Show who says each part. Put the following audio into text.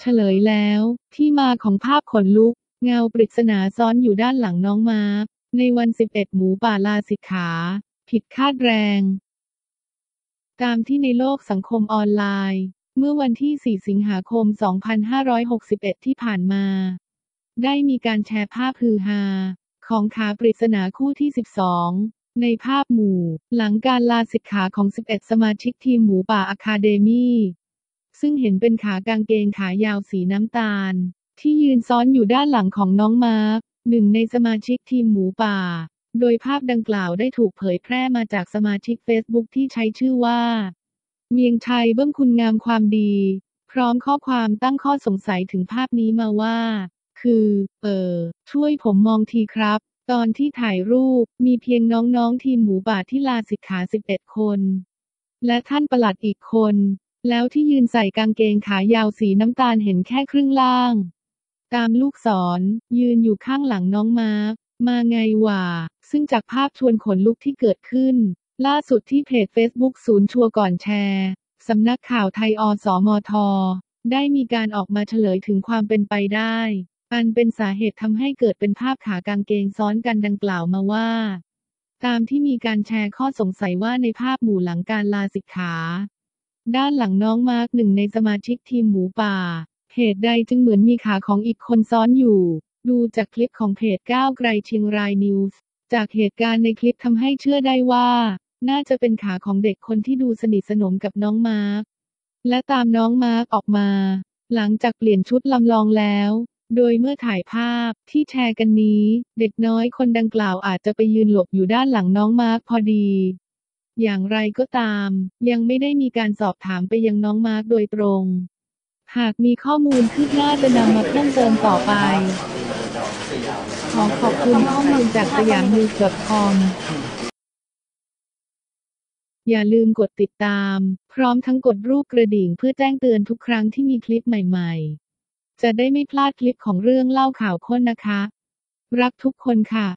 Speaker 1: เฉลยแล้ว ที่มาของภาพขนลุก เงาปริศนาซ้อนอยู่ด้านหลังน้องมาร์คในวัน 11 หมูป่าลาสิกขา ผิดคาดแรง ตามที่ในโลกสังคมออนไลน์ เมื่อวันที่ 4 สิงหาคม 2561 ที่ผ่านมา ได้มีการแชร์ภาพฮือฮา ของขาปริศนาคู่ที่ 12 ในภาพหมู่ หลังการลาสิกขาของ 11 สมาชิกทีมหมูป่าอะคาเดมี่ ซึ่งเห็นเป็นขากางเกงขายาวสีน้ำตาล ที่ยืนซ้อนอยู่ด้านหลังของน้องมาร์คหนึ่งในสมาชิกทีมหมูป่า โดยภาพดังกล่าวได้ถูกเผยแพร่มาจากสมาชิกเฟซบุ๊กที่ใช้ชื่อว่า เมียงชัยเบื้องคุณงามความดี พร้อมข้อความตั้งข้อสงสัยถึงภาพนี้มาว่า คือ เออ ช่วยผมมองทีครับ ตอนที่ถ่ายรูปมีเพียงน้องๆทีมหมูป่าที่ลาสิกขา 11 คน และท่านประหลัดอีกคน แล้วที่ยืนใส่กางเกงขายาวสีน้ำตาลเห็นแค่ครึ่งล่าง ตามลูกศร ยืนอยู่ข้างหลังน้องมาร์คมาไงวะซึ่งจากภาพชวนขนลุกที่เกิดขึ้น ล่าสุดที่เพจ Facebook ศูนย์ชัวร์ก่อนแชร์สำนักข่าวไทยอสมทได้มีการออกมาเฉลยถึงความเป็นไปได้ อันเป็นสาเหตุทำให้เกิดเป็นภาพขากางเกงซ้อนกันดังกล่าวมาว่า ตามที่มีการแชร์ข้อสงสัยว่าในภาพหมู่หลังการลาสิกขา ด้านหลังน้องมาร์กหนึ่งในสมาชิกทีมหมูป่าเหตุใดจึงเหมือนมีขาของอีกคนซ้อนอยู่ ดูจากคลิปของเพจก้าวไกลเชียงรายนิวส์ จากเหตุการณ์ในคลิปทำให้เชื่อได้ว่า น่าจะเป็นขาของเด็กคนที่ดูสนิทสนมกับน้องมาร์กและตามน้องมาร์กออกมา หลังจากเปลี่ยนชุดลำลองแล้ว โดยเมื่อถ่ายภาพที่แชร์กันนี้ เด็กน้อยคนดังกล่าวอาจจะไปยืนหลบอยู่ด้านหลังน้องมาร์กพอดี อย่างไรก็ตาม ยังไม่ได้มีการสอบถามไปยังน้องมาร์กโดยตรง หากมีข้อมูลคืบหน้าจะนำมาเพิ่มเติมต่อไป ขอขอบคุณข้อมูลจากสยามนิวส์ .com อย่าลืมกดติดตาม พร้อมทั้งกดรูปกระดิ่งเพื่อแจ้งเตือนทุกครั้งที่มีคลิปใหม่ๆ จะได้ไม่พลาดคลิปของเรื่องเล่าข่าวค้นนะคะ รักทุกคนค่ะ